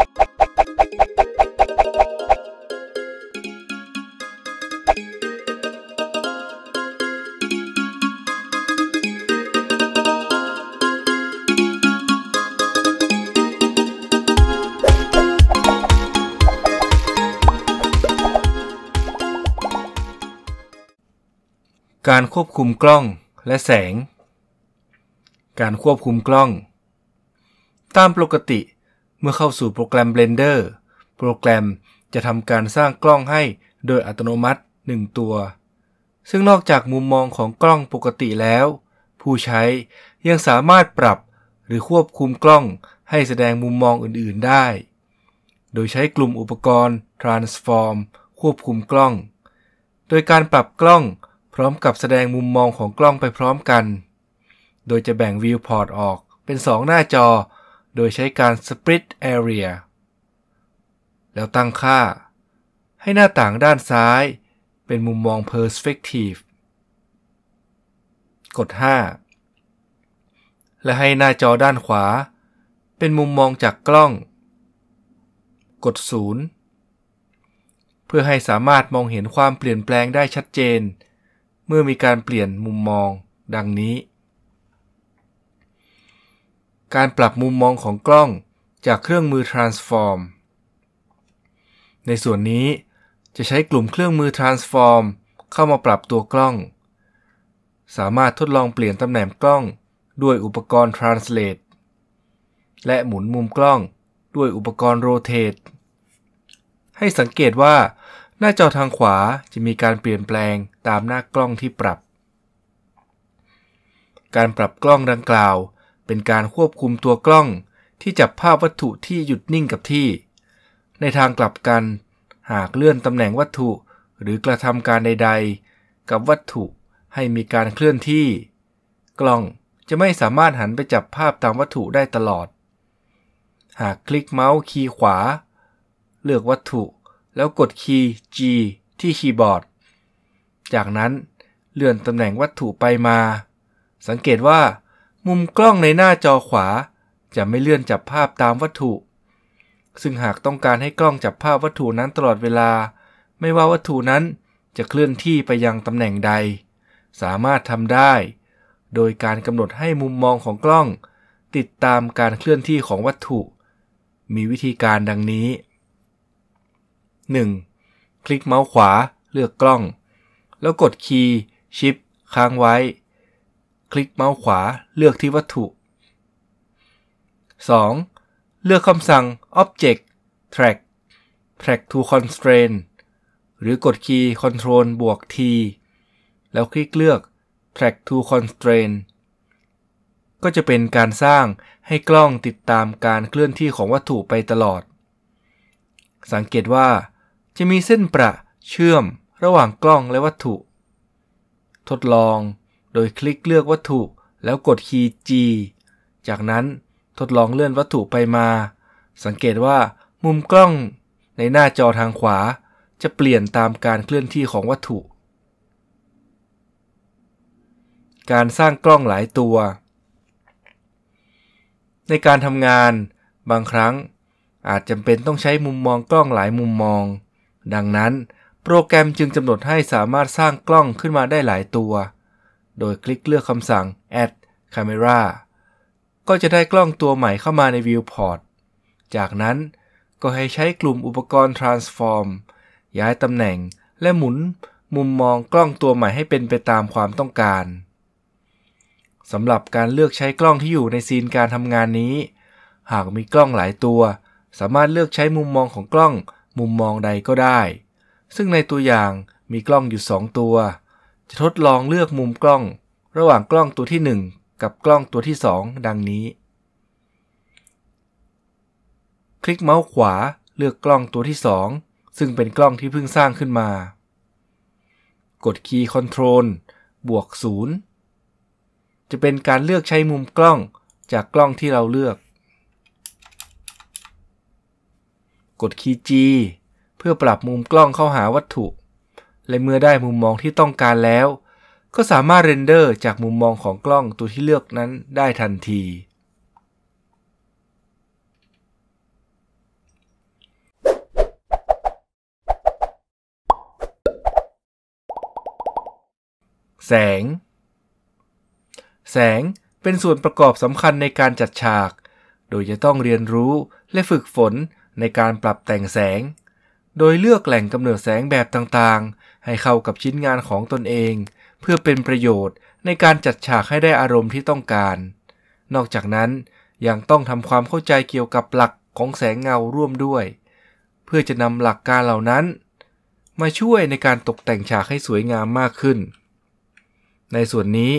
การควบคุมกล้องและแสง การควบคุมกล้อง ตามปกติ เมื่อเข้าสู่โปรแกรม Blender โปรแกรมจะทำการสร้างกล้องให้โดยอัตโนมัติ 1 ตัว ซึ่งนอกจากมุมมองของกล้องปกติแล้ว ผู้ใช้ยังสามารถปรับหรือควบคุมกล้องให้แสดงมุมมองอื่นๆได้ โดยใช้กลุ่มอุปกรณ์ Transform ควบคุมกล้อง โดยการปรับกล้องพร้อมกับแสดงมุมมองของกล้องไปพร้อมกัน โดยจะแบ่ง Viewport ออกเป็น 2 หน้าจอ โดยใช้การ Split Area แล้วตั้งค่า ให้หน้าต่างด้านซ้าย เป็นมุมมอง Perspective กด 5 และให้หน้าจอด้านขวา เป็นมุมมองจากกล้อง กด 0 เพื่อให้สามารถมองเห็นความเปลี่ยนแปลงได้ชัดเจน เมื่อมีการเปลี่ยนมุมมองดังนี้ การปรับมุมมองของกล้องจากเครื่องมือ Transform ในส่วนนี้จะใช้กลุ่มเครื่องมือ Transform เข้ามาปรับตัวกล้อง สามารถทดลองเปลี่ยนตำแหน่งกล้องด้วยอุปกรณ์ Translate และหมุนมุมกล้องด้วยอุปกรณ์ Rotate ให้สังเกตว่า หน้าจอทางขวาจะมีการเปลี่ยนแปลงตามหน้ากล้องที่ปรับ การปรับกล้องดังกล่าว เป็นการควบคุมตัวกล้องที่จับภาพวัตถุที่หยุดนิ่งกับที่ ในทางกลับกัน หากเลื่อนตำแหน่งวัตถุหรือกระทำการใด ๆ กับวัตถุให้มีการเคลื่อนที่ กล้องจะไม่สามารถหันไปจับภาพตามวัตถุได้ตลอด หากคลิกเมาส์คีย์ขวา เลือกวัตถุแล้วกดคีย์ G ที่คีย์บอร์ด จากนั้นเลื่อนตำแหน่งวัตถุไปมา สังเกตว่า มุมกล้องในหน้าจอขวา จะไม่เลื่อนจับภาพตามวัตถุ ซึ่งหากต้องการให้กล้องจับภาพวัตถุนั้นตลอดเวลา ไม่ว่าวัตถุนั้นจะเคลื่อนที่ไปยังตำแหน่งใด สามารถทำได้ โดยการกำหนดให้มุมมองของกล้อง ติดตามการเคลื่อนที่ของวัตถุ มีวิธีการดังนี้ 1. คลิกเมาส์ขวาเลือกกล้อง แล้วกดคีย์ชิปค้างไว้ คลิกเมาส์ขวาเลือกที่วัตถุ 2. เลือกคำสั่ง Object Track Track to Constraint หรือกดคีย์ Ctrl บวก T แล้วคลิกเลือก Track to Constraint ก็จะเป็นการสร้างให้กล้องติดตามการเคลื่อนที่ของวัตถุไปตลอด สังเกตว่า จะมีเส้นประเชื่อมระหว่างกล้องและวัตถุ ทดลอง โดยคลิกเลือกวัตถุแล้วกดคีย์ G จากนั้นทดลองเลื่อนวัตถุไปมา สังเกตว่ามุมกล้องในหน้าจอทางขวา จะเปลี่ยนตามการเคลื่อนที่ของวัตถุ การสร้างกล้องหลายตัว ในการทำงานบางครั้งอาจจำเป็นต้องใช้มุมมองกล้องหลายมุมมอง ดังนั้น โปรแกรมจึงกำหนดให้สามารถสร้างกล้องขึ้นมาได้หลายตัว โดยคลิกเลือกคำสั่ง add camera ก็จะได้กล้องตัวใหม่เข้ามาใน viewport จากนั้นก็ให้ใช้กลุ่มอุปกรณ์ transform ย้ายตำแหน่งและหมุนมุมมองกล้องตัวใหม่ให้เป็นไปตามความต้องการสำหรับการเลือกใช้กล้องที่อยู่ในซีนการทำงานนี้ หากมีกล้องหลายตัว สามารถเลือกใช้มุมมองของกล้องมุมมองใดก็ได้ ซึ่งในตัวอย่างมีกล้องอยู่ 2 ตัว จะทดลองเลือกมุมกล้อง ระหว่างกล้องตัวที่ 1 กับกล้องตัวที่ 2 ดังนี้ คลิกเมาส์ขวาเลือกกล้องตัวที่ 2 ซึ่งเป็นกล้องที่เพิ่งสร้างขึ้นมา กดคีย์ Ctrl บวก 0 จะเป็นการเลือกใช้มุมกล้องจากกล้องที่เราเลือก กดคีย์ G เพื่อปรับมุมกล้องเข้าหาวัตถุ และเมื่อได้มุมมองที่ต้องการแล้ว ก็สามารถเรนเดอร์จากมุมมองของกล้องตัวที่เลือกนั้นได้ทันที แสง แสงเป็นส่วนประกอบสำคัญในการจัดฉาก โดยจะต้องเรียนรู้และฝึกฝนในการปรับแต่งแสง โดยเลือกแหล่งกำเนิดแสงแบบต่างๆ ให้เข้ากับชิ้นงานของตนเอง เพื่อเป็นประโยชน์ในการจัดฉากให้ได้อารมณ์ที่ต้องการ นอกจากนั้นยังต้องทำความเข้าใจเกี่ยวกับหลักของแสงเงาร่วมด้วย เพื่อจะนำหลักการเหล่านั้น มาช่วยในการตกแต่งฉากให้สวยงามมากขึ้น ในส่วนนี้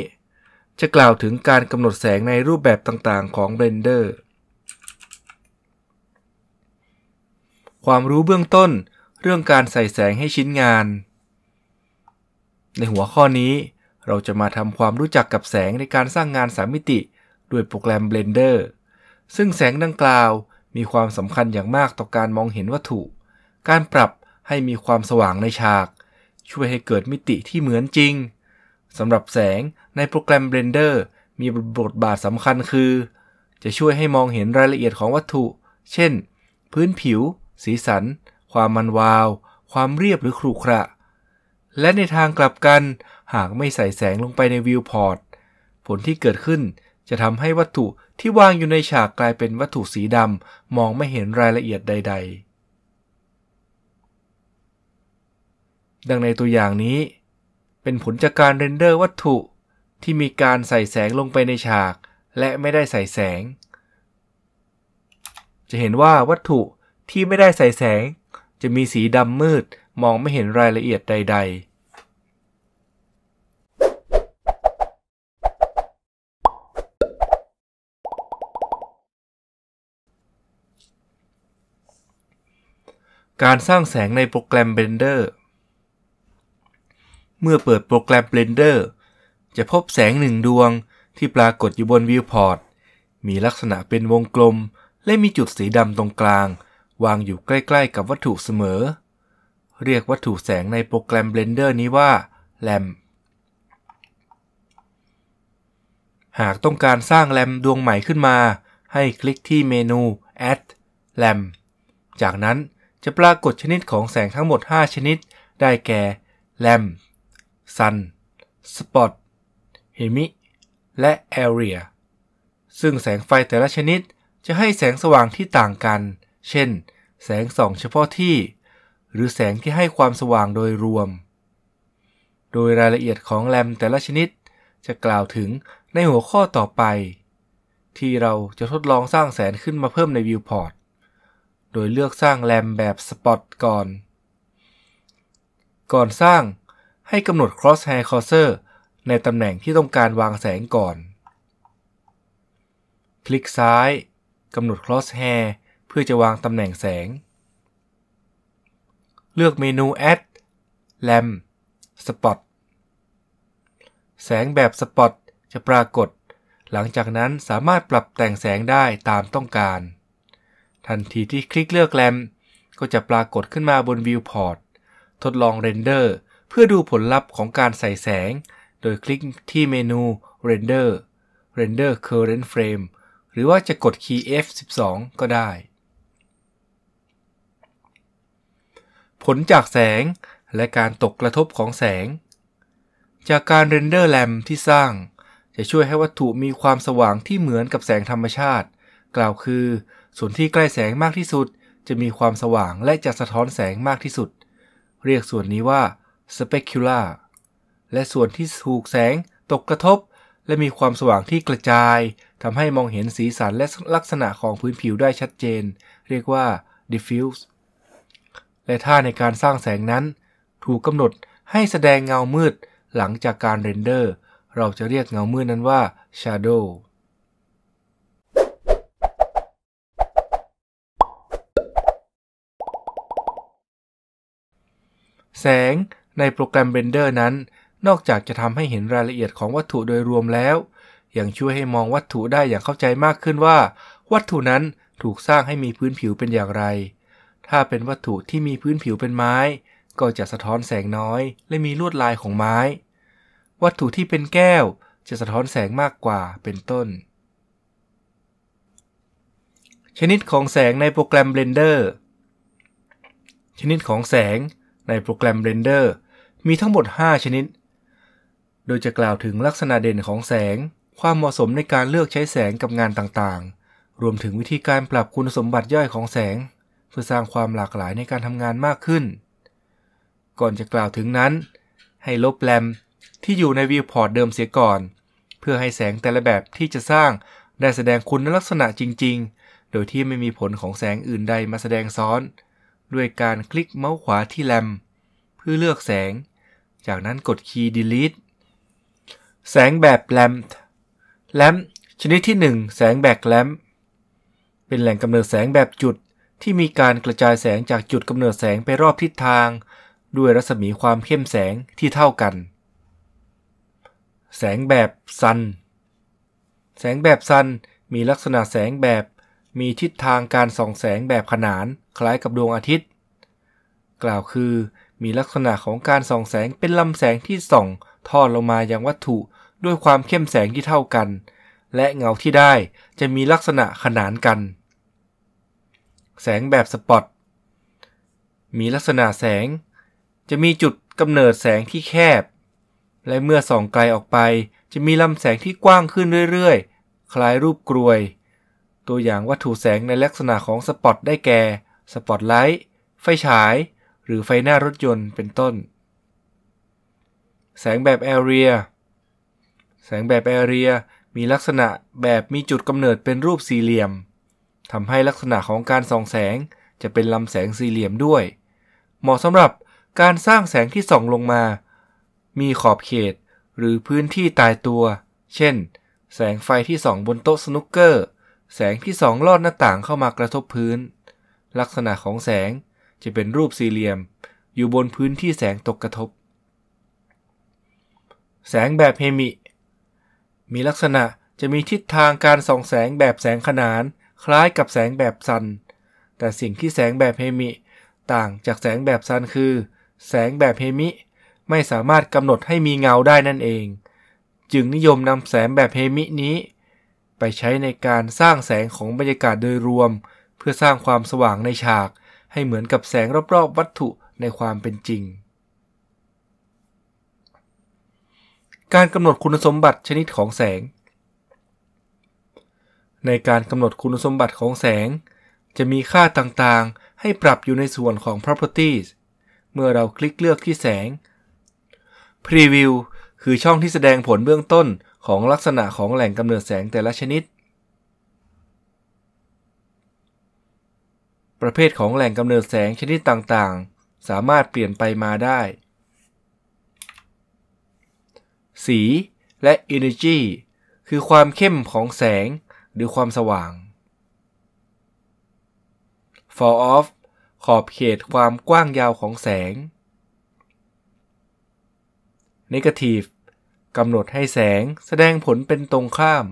จะกล่าวถึงการกำหนดแสงในรูปแบบต่างๆ ของ Blender ความรู้เบื้องต้นเรื่องการใส่แสงให้ชิ้นงาน ในหัวข้อนี้เราจะมาทำความรู้จักกับแสงในการสร้างงานสามมิติ ด้วยโปรแกรม Blender ซึ่งแสงดังกล่าวมีความสำคัญอย่างมากต่อการมองเห็นวัตถุ การปรับให้มีความสว่างในฉาก ช่วยให้เกิดมิติที่เหมือนจริงสำหรับแสงในโปรแกรม Blender มีบทบาทสำคัญคือ จะช่วยให้มองเห็นรายละเอียดของวัตถุ เช่น พื้นผิว สีสัน ความมันวาว ความเรียบหรือครุขระ และในทางกลับกันหากไม่ใส่แสงลงไปในวิวพอร์ต ผลที่เกิดขึ้นจะทำให้วัตถุที่วางอยู่ในฉากกลายเป็นวัตถุสีดำมองไม่เห็นรายละเอียดใด ๆ ดังในตัวอย่างนี้ เป็นผลจากการเรนเดอร์วัตถุที่มีการใส่แสงลงไปในฉาก และไม่ได้ใส่แสง จะเห็นว่าวัตถุ ที่ไม่ได้ใส่แสง จะมีสีดำมืดมองไม่เห็นรายละเอียดใด ๆการสร้างแสงในโปรแกรม Blender เมื่อเปิดโปรแกรม Blender จะพบแสงหนึ่งดวงที่ปรากฏอยู่บนวิวพอร์ต มีลักษณะเป็นวงกลม และมีจุดสีดำตรงกลาง วางอยู่ใกล้ๆกับวัตถุเสมอ เรียกวัตถุแสงในโปรแกรม Blender นี้ว่าแลมหากต้องการสร้างแลมดวงใหม่ขึ้นมา ให้คลิกที่เมนู Add Lamp จากนั้นจะปรากฏชนิดของแสงทั้งหมด 5 ชนิด ได้แก่ Lamp Sun Spot Hemi และ Area ซึ่งแสงไฟแต่ละชนิดจะให้แสงสว่างที่ต่างกัน เช่น แสงส่องเฉพาะที่ หรือแสงที่ให้ความสว่างโดยรวม โดยรายละเอียดของ Lamp แต่ละชนิดจะกล่าวถึงในหัวข้อต่อไป ที่เราจะทดลองสร้างแสงขึ้นมาเพิ่มในวิวพอร์ต โดยเลือกสร้างแรมแบบสปอตก่อน ก่อนสร้างให้กำหนด crosshair cursor ในตำแหน่งที่ต้องการวางแสงก่อน คลิกซ้ายกำหนด crosshair พื่อจะวางตำแหน่งแสง เลือกเมนู add lamp spot แสงแบบ spot จะปรากฏ หลังจากนั้นสามารถปรับแต่งแสงได้ตามต้องการ ทันทีที่คลิกเลือก lamp ก็จะปรากฏขึ้นมาบน viewport ทดลอง render เพื่อดูผลลัพธ์ของการใส่แสง โดยคลิกที่เมนู Render Render Current Frame หรือว่าจะกดคีย์ F12 ก็ได้ ผลจากแสงและการตกกระทบของแสง จากการเรนเดอร์แลมที่สร้าง จะช่วยให้วัตถุมีความสว่างที่เหมือนกับแสงธรรมชาติ กล่าวคือ ส่วนที่ใกล้แสงมากที่สุด จะมีความสว่างและจะสะท้อนแสงมากที่สุด เรียกส่วนนี้ว่า specular และส่วนที่ถูกแสงตกกระทบ และมีความสว่างที่กระจายทำให้มองเห็นสีสันและลักษณะของพื้นผิวได้ชัดเจน เรียกว่า diffuse และท่าในการสร้างแสงนั้น ถูกกำหนดให้แสดงเงามืดหลังจากการเรนเดอร์ เราจะเรียกเงามืดนั้นว่า shadow แสงในโปรแกรม Blender นั้น นอกจากจะทำให้เห็นรายละเอียดของวัตถุโดยรวมแล้ว ยังช่วยให้มองวัตถุได้อย่างเข้าใจมากขึ้นว่า วัตถุนั้นถูกสร้างให้มีพื้นผิวเป็นอย่างไร ถ้าเป็นวัตถุที่มีพื้นผิวเป็นไม้ ก็จะสะท้อนแสงน้อย และมีลวดลายของไม้ วัตถุที่เป็นแก้วจะสะท้อนแสงมากกว่าเป็นต้น ชนิดของแสงในโปรแกรม Blender ชนิดของแสงในโปรแกรม Blender มีทั้งหมด 5 ชนิด โดยจะกล่าวถึงลักษณะเด่นของแสง ความเหมาะสมในการเลือกใช้แสงกับงานต่างๆ รวมถึงวิธีการปรับคุณสมบัติย่อยของแสง เพื่อสร้างความหลากหลายในการทำงานมากขึ้น ก่อนจะกล่าวถึงนั้น ให้ลบแรมที่อยู่ในวิวพอร์ตเดิมเสียก่อน เพื่อให้แสงแต่ละแบบที่จะสร้างได้แสดงคุณลักษณะจริง ๆ โดยที่ไม่มีผลของแสงอื่นใดมาแสดงซ้อน ด้วยการคลิกเมาส์ขวาที่แรมเพื่อเลือกแสง จากนั้นกดคีย์ delete แสงแบบแลมแลมชนิดที่ 1 แสงแบกแลมเป็นแหล่งกำเนิดแสงแบบจุด ที่มีการกระจายแสงจากจุดกำเนิดแสงไปรอบทิศทาง ด้วยรัศมีความเข้มแสงที่เท่ากัน แสงแบบซัน แสงแบบซันมีลักษณะแสงแบบ มีทิศทางการส่องแสงแบบขนานคล้ายกับดวงอาทิตย์ กล่าวคือมีลักษณะของการส่องแสงเป็นลำแสงที่ส่องทอดลงมายังวัตถุด้วยความเข้มแสงที่เท่ากัน และเงาที่ได้จะมีลักษณะขนานกัน แสงแบบสปอต มีลักษณะแสง จะมีจุดกำเนิดแสงที่แคบ และเมื่อส่องไกลออกไป จะมีลำแสงที่กว้างขึ้นเรื่อยๆ คล้ายรูปกรวย ตัวอย่างวัตถุแสงในลักษณะของสปอตได้แก่ สปอตไลท์ ไฟฉาย หรือไฟหน้ารถยนต์เป็นต้น แสงแบบแอเรีย แสงแบบแอเรียมีลักษณะแบบมีจุดกำเนิดเป็นรูปสี่เหลี่ยม ทำให้ลักษณะของการส่องแสงจะเป็นลำแสงสี่เหลี่ยมด้วย เหมาะสำหรับการสร้างแสงที่ส่องลงมา มีขอบเขตหรือพื้นที่ตายตัว เช่น แสงไฟที่ส่องบนโต๊ะสนุกเกอร์ แสงที่ส่องลอดหน้าต่างเข้ามากระทบพื้น ลักษณะของแสงจะเป็นรูปสี่เหลี่ยม อยู่บนพื้นที่แสงตกกระทบ แสงแบบเฮมิ มีลักษณะจะมีทิศทางการส่องแสงแบบแสงขนาน คล้ายกับแสงแบบซัน แต่สิ่งที่แสงแบบเฮมิ ต่างจากแสงแบบซันคือ แสงแบบเฮมิ ไม่สามารถกำหนดให้มีเงาได้นั่นเอง จึงนิยมนำแสงแบบเฮมินี้ ไปใช้ในการสร้างแสงของบรรยากาศโดยรวม เพื่อสร้างความสว่างในฉาก ให้เหมือนกับแสงรอบๆ วัตถุในความเป็นจริง การกำหนดคุณสมบัติชนิดของแสง ในการกำหนดคุณสมบัติของแสง จะมีค่าต่างๆ ให้ปรับอยู่ในส่วนของ properties เมื่อเราคลิกเลือกที่แสง preview คือช่องที่แสดงผลเบื้องต้นของลักษณะของแหล่งกำเนิดแสงแต่ละชนิด ประเภทของแหล่งกำเนิดแสงชนิดต่างๆ สามารถเปลี่ยนไปมาได้ สีและ energy คือความเข้มของแสง หรือความสว่าง fall off ขอบเขตความกว้างยาวของแสง negative กำหนดให้แสงแสดงผลเป็นตรงข้าม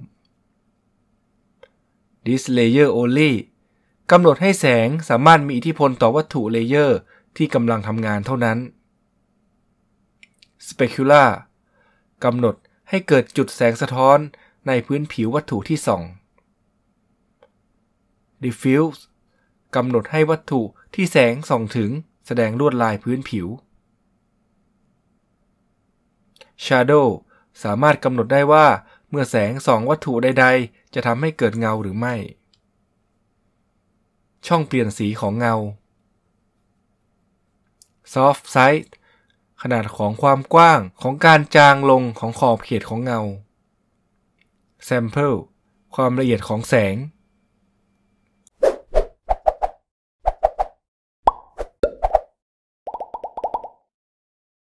this layer only กำหนดให้แสงสามารถมีอิทธิพลต่อวัตถุ layer ที่กำลังทำงานเท่านั้น specular กำหนดให้เกิดจุดแสงสะท้อนในพื้นผิววัตถุที่ส่อง diffuse กำหนดให้วัตถุที่แสงส่องถึงแสดงลวดลายพื้นผิว shadow สามารถกำหนดได้ว่าเมื่อแสงส่องวัตถุใด ๆ จะทำให้เกิดเงาหรือไม่ ช่องเปลี่ยนสีของเงา soft side ขนาดของความกว้างของการจางลงของขอบเขตของเงา sample ความละเอียดของแสง